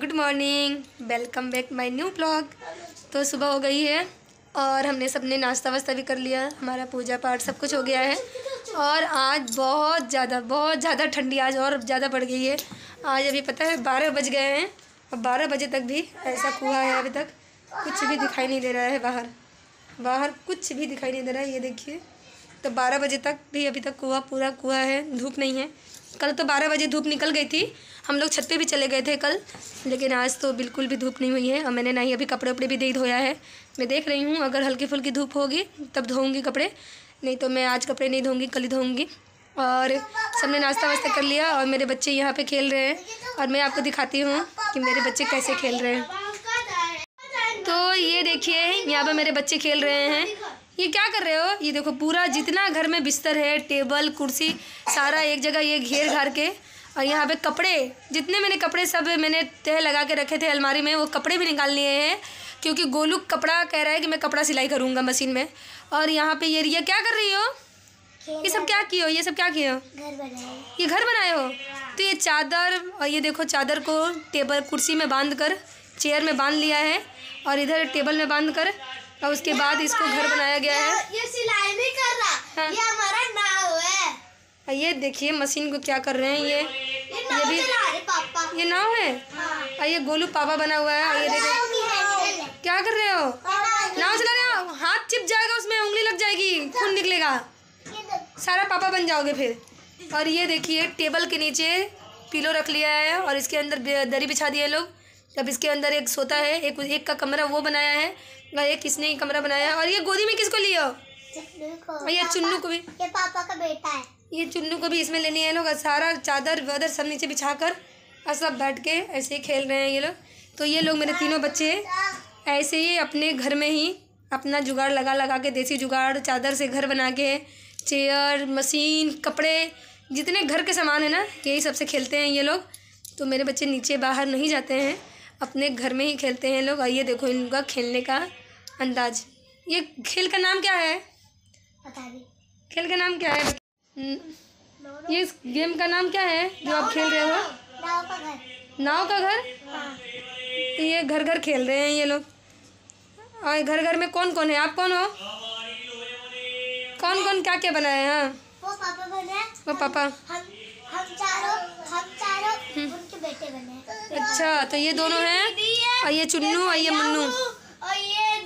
Good morning, welcome back my new blog. तो सुबह हो गई है और हमने सबने नाश्ता वास्ता भी कर लिया, हमारा पूजा पाठ सब कुछ हो गया है। और आज बहुत ज़्यादा बहुत ज़्यादा ठंडी आज और ज़्यादा बढ़ गई है। आज अभी पता है बारह बज गए हैं और बारह बजे तक भी ऐसा कुआ है अभी तक। कुछ भी दिखाई नहीं दे रहा है बाहर। बाहर कुछ भी दिखाई नहीं दे रहा है, ये देखिए। तो बारह बजे तक भी अभी तक कुआ, पूरा कुआ है, धूप नहीं है। कल तो बारह बजे धूप निकल गई थी हम लोग छत पे भी चले गए थे कल, लेकिन आज तो बिल्कुल भी धूप नहीं हुई है। और मैंने ना ही अभी कपड़े उपड़े भी दे धोया है। मैं देख रही हूँ, अगर हल्की फुल्की धूप होगी तब धोऊँगी कपड़े, नहीं तो मैं आज कपड़े नहीं धोऊँगी, कल ही धोऊँगी। और सबने नाश्ता वास्ता कर लिया और मेरे बच्चे यहाँ पे खेल रहे हैं। और मैं आपको दिखाती हूँ कि मेरे बच्चे कैसे खेल रहे हैं। तो ये देखिए, यहाँ पे मेरे बच्चे खेल रहे हैं। ये क्या कर रहे हो? ये देखो, पूरा जितना घर में बिस्तर है, टेबल, कुर्सी, सारा एक जगह ये घेर घार के और यहाँ पे कपड़े जितने मैंने कपड़े सब मैंने तह लगा के रखे थे अलमारी में वो कपड़े भी निकाल लिए हैं क्योंकि गोलू कपड़ा कह रहा है कि मैं कपड़ा सिलाई करूँगा मशीन में। और यहाँ पे ये रिया क्या कर रही हो? ये सब क्या किए हो? ये सब क्या किए हो? ये घर बनाए हो? तो ये चादर और ये देखो चादर को टेबल कुर्सी में बाँध कर चेयर में बाँध लिया है और इधर टेबल में बाँध कर और उसके बाद इसको घर बनाया गया है। ये सिलाई नहीं कर रहा हाँ। ये हमारा नाव है। ये देखिए मशीन को क्या कर रहे हैं ये। ये भी- पापा। ये नाव है? हाँ। और ये गोलू पापा बना हुआ है। ये देखो नाव की हैंडल है। क्या कर रहे हो? नाव चला रहे हो? हाथ चिप जाएगा उसमें उंगली लग जाएगी खून निकलेगा। सारा पापा बन जाओगे फिर। और ये देखिए टेबल के नीचे पिलो रख लिया है और इसके अंदर दरी बिछा दिया है लोग। अब इसके अंदर एक सोता है एक एक का कमरा वो बनाया है और एक किसने कमरा बनाया है। और ये गोदी में किसको लियो? और ये चुन्नू को भी। ये पापा का बेटा है। ये चुन्नू को भी इसमें लेनी है लोग। सारा चादर वादर सब नीचे बिछा कर और सब बैठ के ऐसे ही खेल रहे हैं ये लोग। तो ये लोग मेरे तीनों बच्चे ऐसे ही अपने घर में ही अपना जुगाड़ लगा लगा के देसी जुगाड़ चादर से घर बना के चेयर मशीन कपड़े जितने घर के सामान है ना यही सबसे खेलते हैं ये लोग। तो मेरे बच्चे नीचे बाहर नहीं जाते हैं। अपने घर में ही खेलते हैं लोग। आइए देखो इनका खेलने का अंदाज। ये खेल का नाम क्या है? बता दी। खेल का नाम क्या है? ये इस गेम का नाम क्या है? जो आप खेल रहे हो? नाव का घर? नाव का घर हाँ तो ये घर घर खेल रहे हैं ये लोग। और घर घर में कौन कौन है? आप कौन हो? कौन कौन क्या क्या बनाए हैं? हाँ वो पापा बने वो पापा। हम हम चारों हम चारों उनके बेटे बने अच्छा तो ये दोनों हैं? है और ये चुन्नू और ये मुन्नू। और ये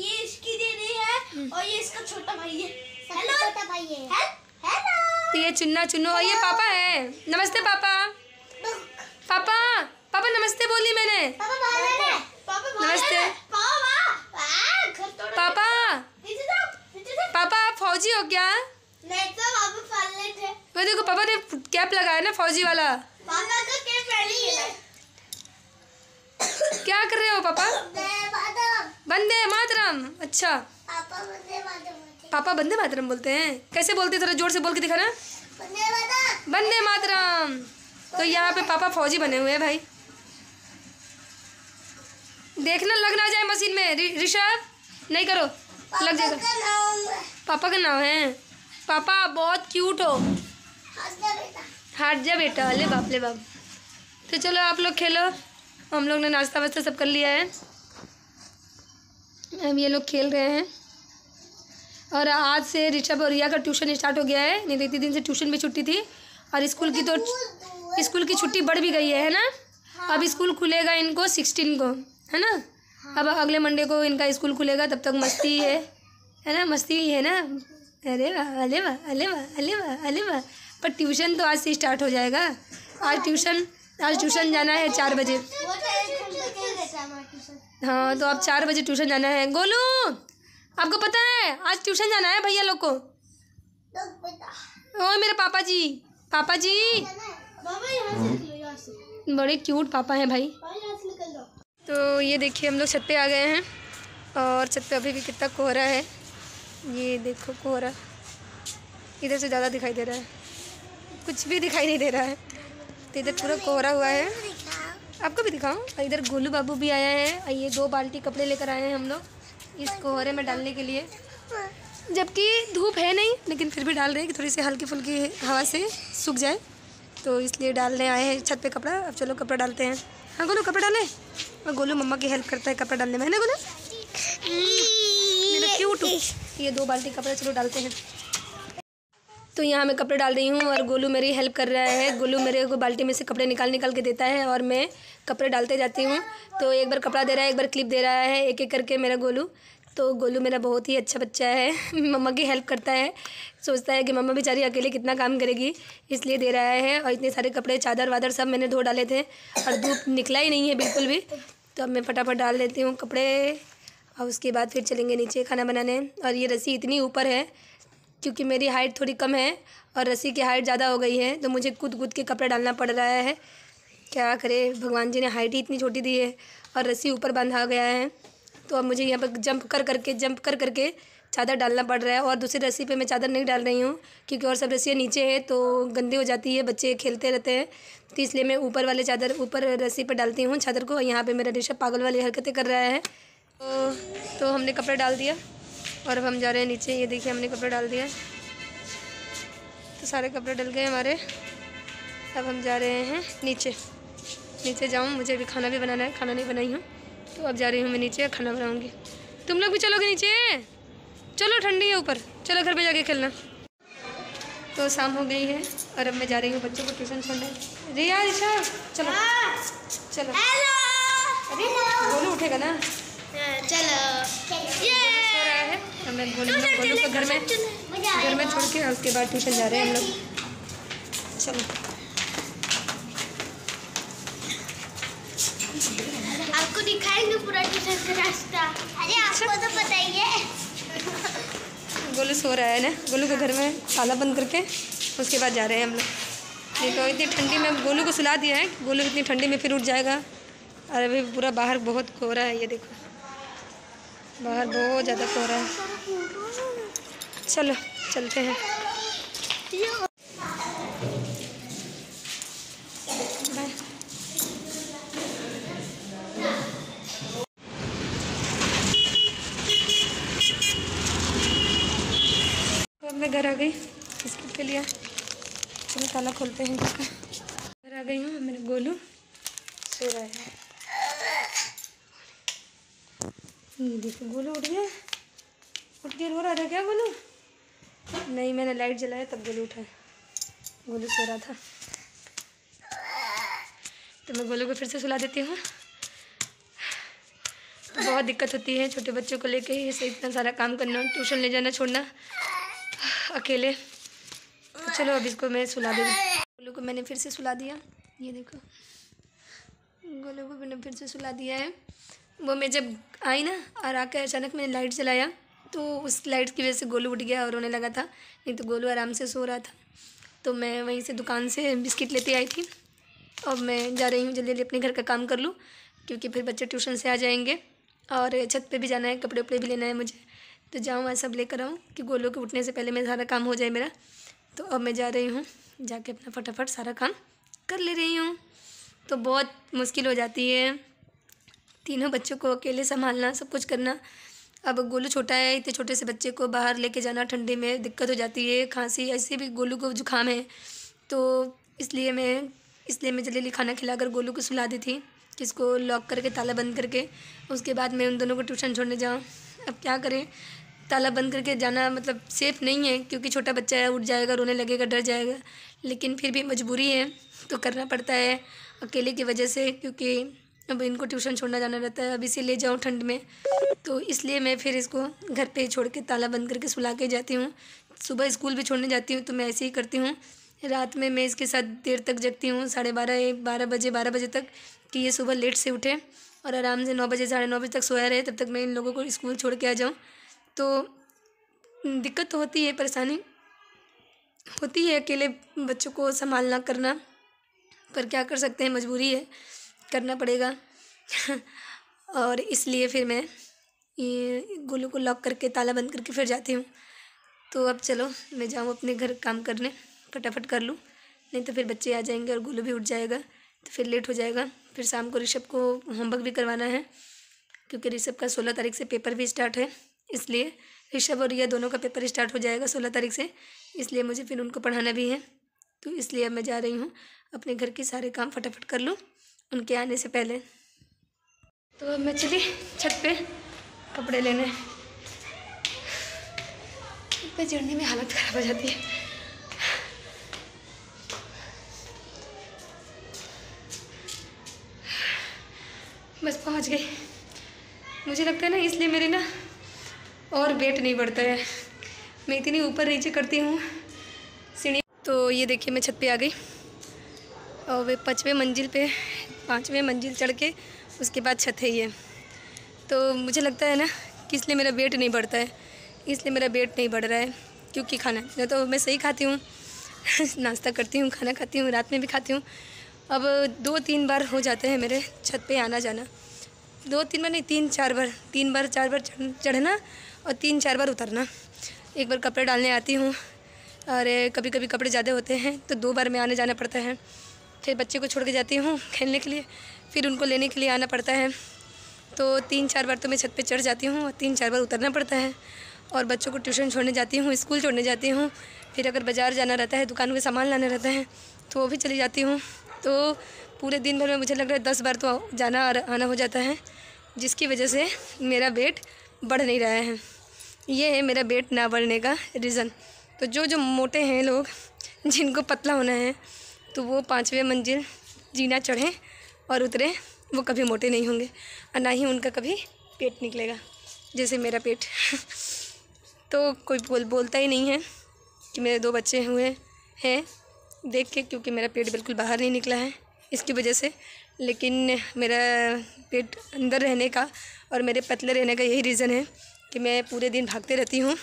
ये इसकी दीदी है और ये इसका छोटा भाई है। हेलो छोटा भाई है। हेलो तो ये चुन्ना चुन्नू और ये पापा है। नमस्ते पापा। पापा पापा नमस्ते बोली मैंने। पापा पापा नमस्ते। पापा आ घर तोड़ पापा। पापा आप फौजी हो क्या? नहीं तो पापा वो देखो पापा ने कैप लगाया ना फौजी वाला। पापा का क्या है। क्या कर रहे हो पापा? वंदे मातरम। अच्छा। पापा बंदे मातरम बोलते हैं। कैसे बोलते थोड़ा ज़ोर से बोल के दिखा दिखाना? बंदे मातरम। तो यहाँ पे पापा फौजी बने हुए हैं भाई। देखना लग ना जाए मशीन में। ऋषभ नहीं करो। लग जाएगा। पापा का नाम है। पापा बहुत क्यूट हो। बेटा। जा बेटा। अले बाप ले बाप। तो चलो आप लोग खेलो। हम लोग ने नाश्ता वास्ता सब कर लिया है। अब ये लोग खेल रहे हैं। और आज से ऋषभ और रिया का ट्यूशन स्टार्ट हो गया है। नहीं तो इतने दिन से ट्यूशन भी छुट्टी थी और स्कूल की तो स्कूल की छुट्टी बढ़ भी गई है है ना? अब स्कूल खुलेगा इनको सिक्सटीन को है ना? अब अगले मंडे को इनका स्कूल खुलेगा तब तक मस्ती है है ना? मस्ती ही है ना? अरे वाह अरे वाह अरे वाह अरे वाह अरे वाह। पर ट्यूशन तो आज से स्टार्ट हो जाएगा। आज ट्यूशन आज ट्यूशन जाना है चार बजे। तो है हाँ तो अब चार बजे ट्यूशन जाना है। गोलू! आपको पता है आज ट्यूशन जाना है भैया लोग को। ओ मेरे पापा जी पापा जी। बड़े क्यूट पापा हैं भाई। तो ये देखिए हम लोग छत पे आ गए हैं और छत पे अभी भी कितना कोहरा है। ये देखो कोहरा। इधर से ज़्यादा दिखाई दे रहा है। कुछ भी दिखाई नहीं दे रहा है। तो इधर पूरा कोहरा हुआ है। आपको भी दिखाऊँ? और इधर गोलू बाबू भी आया है। ये दो बाल्टी कपड़े लेकर आए हैं हम लोग। इस कोहरे में डालने के लिए। जबकि धूप है नहीं, लेकिन फिर भी डाल रहे हैं कि थोड़ी सी हल्की फुल्की हवा से सूख जाए। तो इसलिए डालने आए हैं छत पे कपड़ा। अब चलो कपड़ा डालते हैं। हाँ गोलू, कपड़ा डाले? और गोलू मम्मा की हेल्प करता है कपड़ा डालने में, है ना, गोलू? मेरा क्यूट ये दो बाल्टी कपड़ा चलो डालते हैं। तो यहाँ मैं कपड़े डाल रही हूँ और गोलू मेरी हेल्प कर रहा है। गोलू मेरे को बाल्टी में से कपड़े निकाल निकाल के देता है और मैं कपड़े डालते जाती हूँ। तो एक बार कपड़ा दे रहा है, एक बार क्लिप दे रहा है एक एक करके मेरा गोलू। तो गोलू मेरा बहुत ही अच्छा बच्चा है। मम्मा की हेल्प करता है। सोचता है कि मम्मा बेचारी अकेले कितना काम करेगी, इसलिए दे रहा है और इतने सारे कपड़े, चादर वादर सब मैंने धो डाले थे और धूप निकला ही नहीं है बिल्कुल भी। तो अब मैं फटाफट डाल देती हूँ कपड़े और उसके बाद फिर चलेंगे नीचे खाना बनाने। और ये रस्सी इतनी ऊपर है क्योंकि मेरी हाइट थोड़ी कम है और रस्सी की हाइट ज़्यादा हो गई है तो मुझे कूद कूद के कपड़े डालना पड़ रहा है। क्या करे? भगवान जी ने हाइट ही इतनी छोटी दी है और रस्सी ऊपर बांधा गया है। तो अब मुझे यहाँ पर जंप कर करके जंप कर करके चादर डालना पड़ रहा है और दूसरी रस्सी पे मैं चादर नहीं डाल रही हूँ क्योंकि और सब रस्सियाँ नीचे है तो गंदी हो जाती है बच्चे खेलते रहते हैं। तो इसलिए मैं ऊपर वाले चादर ऊपर रस्सी पर डालती हूँ चादर को। यहाँ पर मेरा ऋषभ पागल वाली हरकतें कर रहा है। तो, तो हमने कपड़े डाल दिया। और अब हम जा रहे हैं नीचे। ये देखिए हमने कपड़े डाल दिया तो सारे कपड़े डल गए हमारे। अब हम जा रहे हैं नीचे। नीचे जाऊँ मुझे भी खाना भी बनाना है। खाना नहीं बनाई हूँ। तो अब जा रही हूँ मैं नीचे खाना बनाऊँगी। तुम लोग भी चलोगे नीचे? चलो ठंडी है ऊपर। चलो घर में जाके खेलना। तो शाम हो गई है और अब मैं जा रही हूँ बच्चों को ट्यूशन छोड़ने। रिया ऋषा चलो। चलो। अरे गोलू उठेगा ना? चलो। सो रहा है और मैं गोलू को घर में घर में छोड़ के उसके बाद ट्यूशन जा रहे हैं हम लोग। चलो। आपको दिखाएँगे पूरा ट्यूशन का रास्ता। अरे आपको तो पता ही है। गोलू सो रहा है ना? गोलू को घर में ताला बंद करके उसके बाद जा रहे हैं हम लोग। नहीं तो इतनी ठंडी में गोलू को सुला दिया है। गोलू इतनी ठंडी में फिर उठ जाएगा। और अभी पूरा बाहर बहुत कोहरा है ये देखो। बाहर बहुत ज़्यादा कोहरा है। चलो, चलते हैं। तो मैं घर आ गई। बिस्किट के लिए। चलो, ताला खोलते हैं घर का घर आ गई हूँ मेरे गोलू सो रहा है देखो गोलू उठ गया उठ के रो रहा था क्या गोलू? नहीं, मैंने लाइट जलाया, तब गोलू उठा। गोलू सो रहा था। तो मैं गोलू को फिर से सुला देती हूँ। बहुत दिक्कत होती है छोटे बच्चों को लेके, इसे इतना सारा काम करना ट्यूशन ले जाना, छोड़ना, अकेले। तो चलो, अब इसको मैं सुला दे गोलू को मैंने फिर से सुला दिया। ये देखो। गोलू को मैंने फिर से सुला दिया है। वो मैं जब आई ना और आकर अचानक मैंने लाइट चलाया तो उस लाइट की वजह से गोलू उठ गया और रोने लगा था। नहीं तो गोलू आराम से सो रहा था। तो मैं वहीं से दुकान से बिस्किट लेते आई थी। अब मैं जा रही हूँ, जल्दी जल्दी अपने घर का काम कर लूँ, क्योंकि फिर बच्चे ट्यूशन से आ जाएँगे और छत पे भी जाना है, कपड़े उपड़े भी लेना है मुझे। तो जाऊँ वहाँ सब लेकर आऊँ कि गोलू के उठने से पहले मेरा सारा काम हो जाए मेरा। तो अब मैं जा रही हूँ, जाके अपना फटाफट सारा काम कर ले रही हूँ। तो बहुत मुश्किल हो जाती है। तीनों बच्चों को अकेले संभालना, सब कुछ करना। अब गोलू छोटा है, इतने छोटे से बच्चे को बाहर लेके जाना ठंडे में दिक्कत हो जाती है, खांसी, ऐसे भी गोलू को जुकाम है। तो इसलिए मैं इसलिए मैं जल्दी खाना खिलाकर गोलू को सुला दी थी जिसको लॉक करके, ताला बंद करके। उसके बाद मैं उन दोनों को ट्यूशन छोड़ने जाऊँ। अब क्या करें? ताला बंद करके जाना मतलब सेफ़ नहीं है, क्योंकि छोटा बच्चा है, उठ जाएगा, रोने लगेगा, डर जाएगा। लेकिन फिर भी मजबूरी है तो करना पड़ता है अकेले की वजह से, क्योंकि अब इनको ट्यूशन छोड़ना जाना रहता है, अब इसे ले जाऊँ ठंड में। तो इसलिए मैं फिर इसको घर पे ही छोड़ के ताला बंद करके सुला के जाती हूँ। सुबह स्कूल भी छोड़ने जाती हूँ तो मैं ऐसे ही करती हूँ। रात में मैं इसके साथ देर तक जगती हूँ, साढ़े बारह बारह बजे बारह बजे तक कि ये सुबह लेट से उठे और आराम से नौ बजे, साढ़े नौ बजे तक सोया रहे, तब तक मैं इन लोगों को स्कूल छोड़ के आ जाऊँ। तो दिक्कत तो होती है, परेशानी होती है अकेले बच्चों को संभालना करना, पर क्या कर सकते हैं, मजबूरी है। करना पड़ेगा। और इसलिए फिर मैं ये गोलू को लॉक करके, ताला बंद करके फिर जाती हूँ। तो अब चलो, मैं जाऊँ अपने घर काम करने, फटाफट कर लूँ। नहीं तो फिर बच्चे आ जाएँगे और गोलू भी उठ जाएगा तो फिर लेट हो जाएगा। फिर शाम को ऋषभ को होमवर्क भी करवाना है, क्योंकि ऋषभ का सोलह तारीख से पेपर भी स्टार्ट है। इसलिए ऋषभ और रिया दोनों का पेपर स्टार्ट हो जाएगा सोलह तारीख से। इसलिए मुझे फिर उनको पढ़ाना भी है। तो इसलिए मैं जा रही हूँ, अपने घर के सारे काम फटाफट कर लूँ। उनके आने से पहले। तो अब मैं चली छत पे कपड़े लेने। पे चढ़ने में हालत ख़राब हो जाती है। बस पहुँच गई। मुझे लगता है ना, इसलिए मेरे ना और वेट नहीं बढ़ता है। मैं इतनी ऊपर नीचे करती हूँ। सीढ़ी तो ये देखिए, मैं छत पे आ गई। और वे पाँचवें मंजिल पे पाँचवें मंजिल चढ़ के, उसके बाद छत है ये। तो मुझे लगता है ना कि इसलिए मेरा वेट नहीं बढ़ता है। इसलिए मेरा वेट नहीं बढ़ रहा है, क्योंकि खाना, या तो मैं सही खाती हूँ, नाश्ता करती हूँ, खाना खाती हूँ, रात में भी खाती हूँ। अब दो तीन बार हो जाते हैं मेरे छत पे आना जाना। दो तीन बार नहीं, तीन चार बार, तीन बार चार बार चढ़- चढ़ना और तीन चार बार उतरना। एक बार कपड़े डालने आती हूँ, और कभी कभी कपड़े ज़्यादा होते हैं तो दो बार में आने जाना पड़ता है। फिर बच्चे को छोड़ के जाती हूँ खेलने के लिए। फिर उनको लेने के लिए आना पड़ता है। तो तीन चार बार तो मैं छत पे चढ़ जाती हूँ और तीन चार बार उतरना पड़ता है। और बच्चों को ट्यूशन छोड़ने जाती हूँ, स्कूल छोड़ने जाती हूँ। फिर अगर बाज़ार जाना रहता है, दुकान में सामान लाना रहता है तो वो भी चली जाती हूँ। तो पूरे दिन भर में मुझे लग रहा है दस बार तो जाना आना हो जाता है, जिसकी वजह से मेरा वेट बढ़ नहीं रहा है। ये है मेरा वेट ना बढ़ने का रीज़न। तो जो जो मोटे हैं लोग, जिनको पतला होना है तो वो पाँचवें मंजिल जीना चढ़ें और उतरें, वो कभी मोटे नहीं होंगे और ना ही उनका कभी पेट निकलेगा, जैसे मेरा पेट। तो कोई बोल, बोलता ही नहीं है कि मेरे दो बच्चे हुए हैं, देख के, क्योंकि मेरा पेट बिल्कुल बाहर नहीं निकला है, इसकी वजह से। लेकिन मेरा पेट अंदर रहने का और मेरे पतले रहने का यही रीज़न है कि मैं पूरे दिन भागते रहती हूँ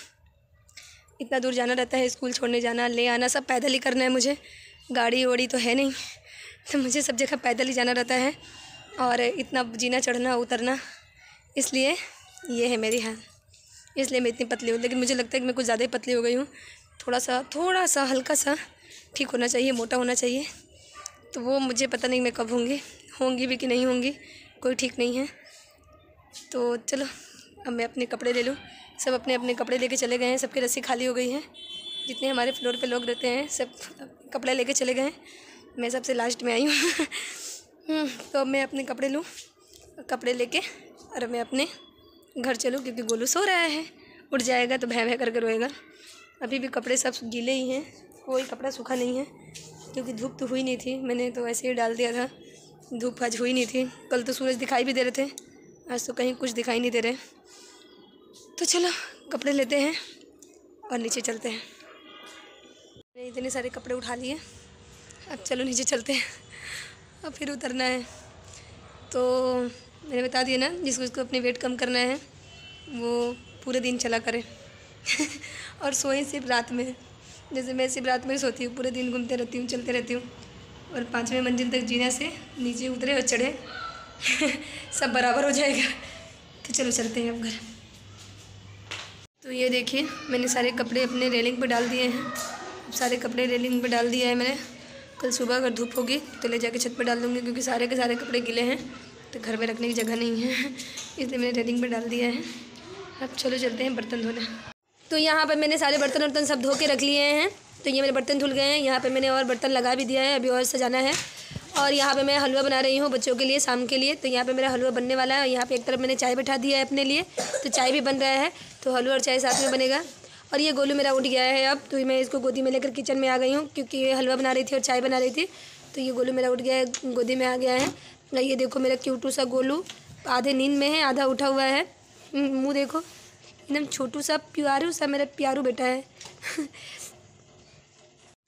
इतना दूर जाना रहता है, स्कूल छोड़ने जाना, ले आना, सब पैदल ही करना है मुझे। गाड़ी वाड़ी तो है नहीं तो मुझे सब जगह पैदल ही जाना रहता है और इतना जीना, चढ़ना, उतरना, इसलिए ये है मेरी हाल इसलिए मैं इतनी पतली हूँ, लेकिन मुझे लगता है कि मैं कुछ ज़्यादा ही पतली हो गई हूँ। थोड़ा सा थोड़ा सा, हल्का सा ठीक होना चाहिए, मोटा होना चाहिए। तो वो मुझे पता नहीं मैं कब होंगी होंगी भी कि नहीं होंगी, कोई ठीक नहीं है। तो चलो, अब मैं अपने कपड़े ले लूँ। सब अपने अपने कपड़े लेके चले गए हैं सबकी रस्सी खाली हो गई है। जितने हमारे फ्लोर पे लोग रहते हैं सब कपड़े लेके चले गए हैं। मैं सबसे लास्ट में आई हूँ। हम्म, तो अब मैं अपने कपड़े लूँ। कपड़े लेके और मैं अपने घर चलूँ क्योंकि गोलू सो रहा है। उठ जाएगा तो भय भय करके रोएगा। अभी भी कपड़े सब गीले ही हैं। कोई कपड़ा सूखा नहीं है क्योंकि धूप तो हुई नहीं थी। मैंने तो ऐसे ही डाल दिया था। धूप आज हुई नहीं थी। कल तो सूरज दिखाई भी दे रहे थे। आज तो कहीं कुछ दिखाई नहीं दे रहे। तो चलो, कपड़े लेते हैं और नीचे चलते हैं। मैंने इतने सारे कपड़े उठा लिए। अब चलो नीचे चलते हैं। अब फिर उतरना है। तो मैंने बता दिया ना, जिसको जिसको अपने वेट कम करना है, वो पूरे दिन चला करे। और सोए सिर्फ़ रात में। जैसे मैं सिर्फ़ रात में सोती हूँ, पूरे दिन घूमते रहती हूँ, चलते रहती हूँ। और पाँचवें मंजिल तक जीने से नीचे उतरे और चढ़े। सब बराबर हो जाएगा। तो चलो चलते हैं अब घर। तो ये देखिए, मैंने सारे कपड़े अपने रेलिंग पर डाल दिए हैं। सारे कपड़े रेलिंग पर डाल दिया है मैंने। कल सुबह अगर धूप होगी तो ले जाके छत पर डाल दूँगी, क्योंकि सारे के सारे कपड़े गिले हैं तो घर में रखने की जगह नहीं है। इसलिए मैंने रेलिंग पर डाल दिया है। अब चलो चलते हैं बर्तन धोने। तो यहाँ पर मैंने सारे बर्तन वर्तन सब धो के रख लिए हैं। तो ये मेरे बर्तन धुल गए हैं। यहाँ पर मैंने और बर्तन लगा भी दिया है, अभी और सजाना है। और यहाँ पे मैं हलवा बना रही हूँ बच्चों के लिए, शाम के लिए। तो यहाँ पे मेरा हलवा बनने वाला है। यहाँ पे एक तरफ़ मैंने चाय बैठा दिया है अपने लिए। तो चाय भी बन रहा है। तो हलवा और चाय साथ में बनेगा। और ये गोलू मेरा उठ गया है अब। तो मैं इसको गोदी में लेकर किचन में आ गई हूँ, क्योंकि ये हलवा बना रही थी और चाय बना रही थी। तो ये गोलू मेरा उठ गया है, गोदी में आ गया है। ये देखो मेरा क्यूटू सा गोलू। आधे नींद में है, आधा उठा हुआ है। मुँह देखो। एकदम छोटू सा, प्यारू सा मेरा प्यारू बेटा है।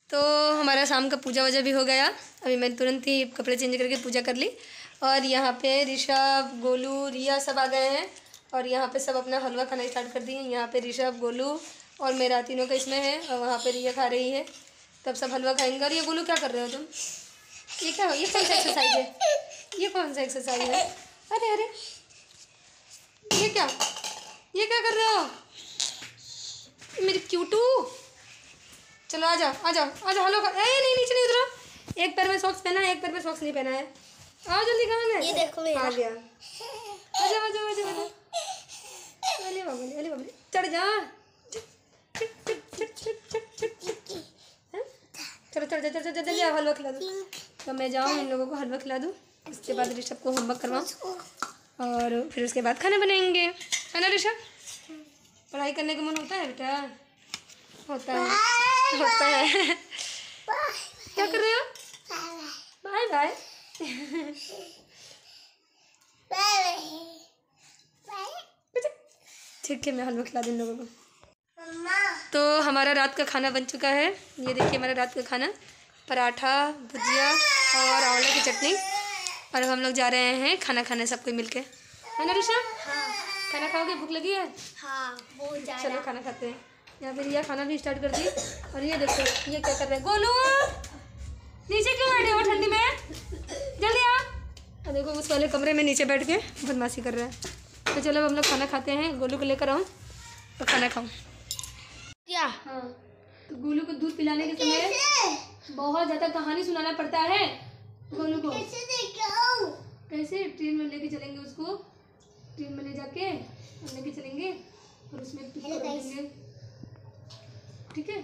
तो हमारा शाम का पूजा वूजा भी हो गया। अभी मैंने तुरंत ही कपड़े चेंज करके पूजा कर ली। और यहाँ पे ऋषभ, गोलू, रिया सब आ गए हैं। और यहाँ पे सब अपना हलवा खाना स्टार्ट कर दिए यहाँ पे ऋषभ, गोलू और मेरा तीनों का इसमें है। और वहाँ पे रिया खा रही है। तब सब हलवा खाएँगे। और ये गोलू क्या कर रहे हो तुम? ये क्या ये कौन सा एक्सरसाइज है? ये कौन सा एक्सरसाइज है? अरे अरे। ये क्या? ये क्या कर रहे हो? मेरी क्यूटू। चलो आ जाओ आ जाओ आ जाओ हेलो कर- ए नहीं नीचे नहीं उतरो। एक पैर में सॉक्स पहना है एक पैर में सॉक्स नहीं पहना है। आओ जल्दी कहाँ है? ये देखो मेरा। आ गया। आ जाओ आ जाओ आ जाओ अरे बाबा अरे बाबा चढ़ जा। चढ़, चढ़, चढ़, चढ़? चलो चलो चलो चलो जल्दी आओ हलवा खिला दो। तो मैं जाऊँ इन लोगों को हलवा खिला दूँ। उसके बाद ऋषभ को होमवर्क करवाऊँ। और फिर उसके बाद खाना बनाएँगे। है ना ऋषभ? पढ़ाई करने का मन होता है बेटा? होता है। होता है। क्या कर रहे हो? Bye bye. ठीक है मैं हलवा खिला दूँ लोगों को। तो हमारा रात का खाना बन चुका है। ये देखिए हमारा रात का खाना। पराठा भुजिया और आंवला की चटनी। और अब हम लोग जा रहे हैं खाना खाने सब कोई मिलके। है ना ऋषभ खाना खाओगे? भूख लगी है? हाँ बहुत चलो खाना खाते हैं। यहाँ पे रिया खाना भी स्टार्ट कर दी। और ये देखो ये क्या कर रहे हैं? गोलू! नीचे क्यों बैठे हो ठंडी में? जल्दी आ और देखो उस वाले कमरे में नीचे बैठ के बदमाशी कर रहा है। तो चलो अब हम लोग खाना खाते हैं। गोलू को लेकर आऊँ और खाना खाऊँ। क्या हाँ। तो गोलू को दूध पिलाने के समय बहुत ज़्यादा कहानी सुनाना पड़ता है। गोलू को। कैसे ट्रेन में लेके चलेंगे उसको। ट्रेन में ले जाके लेके चलेंगे। और उसमें ठीक है?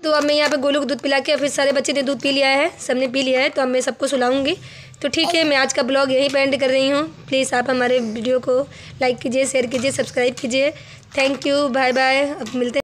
तो अब मैं यहाँ पे गोलू को दूध पिला के फिर सारे बच्चे ने दूध पी लिया है, सबने पी लिया है तो अब मैं सबको सुलाऊँगी। तो ठीक है, मैं आज का ब्लॉग यहीं पर एंड कर रही हूँ। प्लीज़ आप हमारे वीडियो को लाइक कीजिए शेयर कीजिए सब्सक्राइब कीजिए। थैंक यू बाय बाय अब मिलते